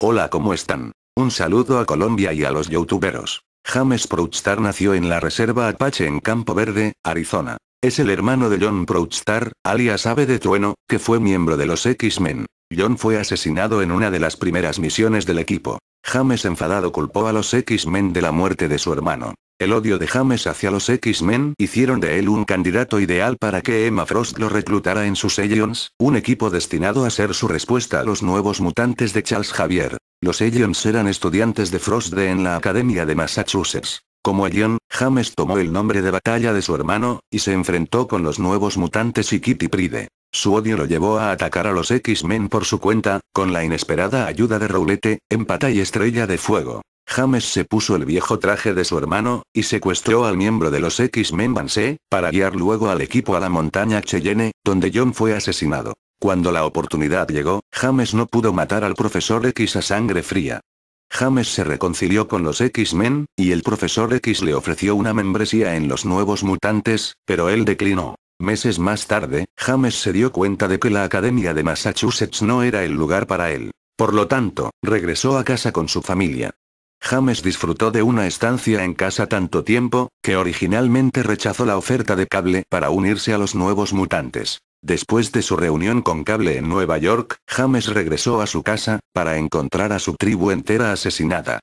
Hola ¿cómo están? Un saludo a Colombia y a los youtuberos. James Proudstar nació en la reserva Apache en Campo Verde, Arizona. Es el hermano de John Proudstar, alias Ave de Trueno, que fue miembro de los X-Men. John fue asesinado en una de las primeras misiones del equipo. James enfadado culpó a los X-Men de la muerte de su hermano. El odio de James hacia los X-Men hicieron de él un candidato ideal para que Emma Frost lo reclutara en sus Aliens, un equipo destinado a ser su respuesta a los nuevos mutantes de Charles Xavier. Los Aliens eran estudiantes de Frost de en la Academia de Massachusetts. Como Elion, James tomó el nombre de batalla de su hermano, y se enfrentó con los nuevos mutantes y Kitty Pride. Su odio lo llevó a atacar a los X-Men por su cuenta, con la inesperada ayuda de Roulette, Empata y Estrella de Fuego. James se puso el viejo traje de su hermano, y secuestró al miembro de los X-Men Banse, para guiar luego al equipo a la montaña Cheyenne, donde John fue asesinado. Cuando la oportunidad llegó, James no pudo matar al profesor X a sangre fría. James se reconcilió con los X-Men, y el profesor X le ofreció una membresía en los nuevos mutantes, pero él declinó. Meses más tarde, James se dio cuenta de que la Academia de Massachusetts no era el lugar para él. Por lo tanto, regresó a casa con su familia. James disfrutó de una estancia en casa tanto tiempo, que originalmente rechazó la oferta de Cable para unirse a los nuevos mutantes. Después de su reunión con Cable en Nueva York, James regresó a su casa, para encontrar a su tribu entera asesinada.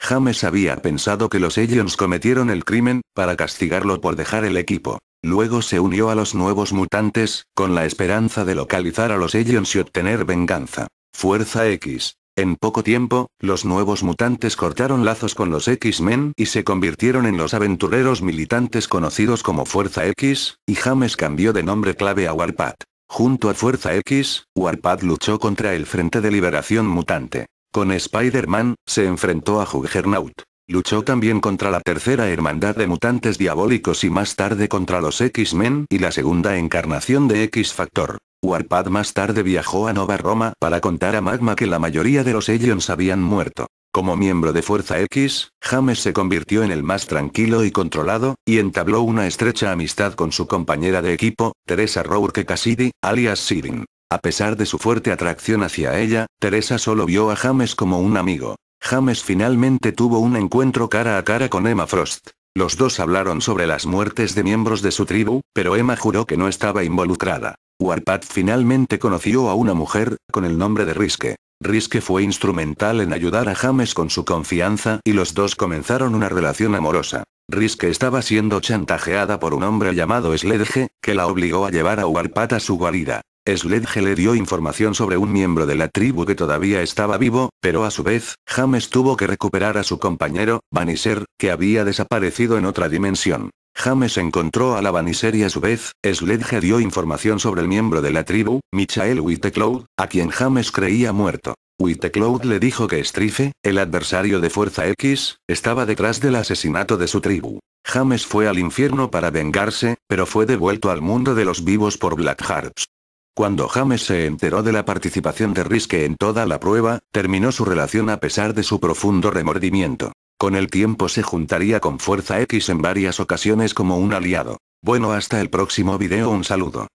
James había pensado que los Aliens cometieron el crimen, para castigarlo por dejar el equipo. Luego se unió a los nuevos mutantes, con la esperanza de localizar a los Aliens y obtener venganza. Fuerza X. En poco tiempo, los nuevos mutantes cortaron lazos con los X-Men y se convirtieron en los aventureros militantes conocidos como Fuerza X, y James cambió de nombre clave a Warpath. Junto a Fuerza X, Warpath luchó contra el Frente de Liberación Mutante. Con Spider-Man, se enfrentó a Juggernaut. Luchó también contra la tercera hermandad de mutantes diabólicos y más tarde contra los X-Men y la segunda encarnación de X-Factor. Warpath más tarde viajó a Nova Roma para contar a Magma que la mayoría de los Aliens habían muerto. Como miembro de Fuerza X, James se convirtió en el más tranquilo y controlado, y entabló una estrecha amistad con su compañera de equipo, Teresa Rourke Cassidy, alias Sirin. A pesar de su fuerte atracción hacia ella, Teresa solo vio a James como un amigo. James finalmente tuvo un encuentro cara a cara con Emma Frost. Los dos hablaron sobre las muertes de miembros de su tribu, pero Emma juró que no estaba involucrada. Warpath finalmente conoció a una mujer, con el nombre de Riske. Riske fue instrumental en ayudar a James con su confianza y los dos comenzaron una relación amorosa. Riske estaba siendo chantajeada por un hombre llamado Sledge, que la obligó a llevar a Warpath a su guarida. Sledge le dio información sobre un miembro de la tribu que todavía estaba vivo, pero a su vez, James tuvo que recuperar a su compañero, Vanisher, que había desaparecido en otra dimensión. James encontró a la Vaniser y a su vez, Sledge dio información sobre el miembro de la tribu, Michael Whitecloud, a quien James creía muerto. Whitecloud le dijo que Strife, el adversario de Fuerza X, estaba detrás del asesinato de su tribu. James fue al infierno para vengarse, pero fue devuelto al mundo de los vivos por Blackhearts. Cuando James se enteró de la participación de Riske en toda la prueba, terminó su relación a pesar de su profundo remordimiento. Con el tiempo se juntaría con Fuerza X en varias ocasiones como un aliado. Bueno hasta el próximo video un saludo.